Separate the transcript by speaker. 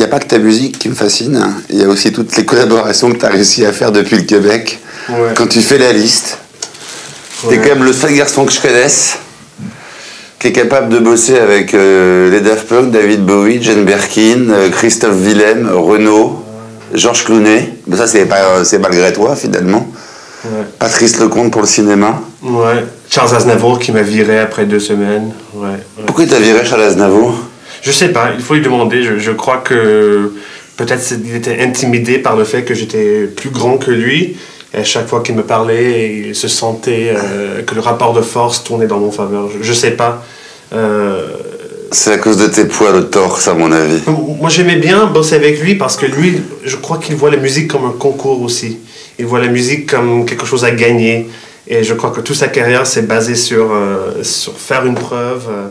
Speaker 1: il n'y a pas que ta musique qui me fascine, il y a aussi toutes les collaborations que tu as réussi à faire depuis le Québec.
Speaker 2: Ouais.
Speaker 1: Quand tu fais la liste, tu es
Speaker 2: Ouais.
Speaker 1: quand même le seul garçon que je connaisse qui est capable de bosser avec euh, les Daft Punk, David Bowie, Jane Birkin, euh, Christophe Willem, Renaud, Georges Clooney. Mais ça, c'est pas, c'est malgré toi, finalement.
Speaker 2: Ouais.
Speaker 1: Patrice Lecomte pour le cinéma.
Speaker 2: Ouais. Charles Aznavour qui m'a viré après deux semaines. Ouais. ouais.
Speaker 1: Pourquoi t'as viré Charles Aznavour?
Speaker 2: Je sais pas, il faut lui demander. Je, je crois que peut-être c'est- il était intimidé par le fait que j'étais plus grand que lui. Et à chaque fois qu'il me parlait, il se sentait euh, que le rapport de force tournait dans mon faveur. Je, je sais pas. Euh,
Speaker 1: C'est à cause de tes poils au torse, à mon avis.
Speaker 2: moi, j'aimais bien bosser avec lui parce que lui, je crois qu'il voit la musique comme un concours aussi. Il voit la musique comme quelque chose à gagner. Et je crois que toute sa carrière s'est basée sur, euh, sur faire une preuve. euh,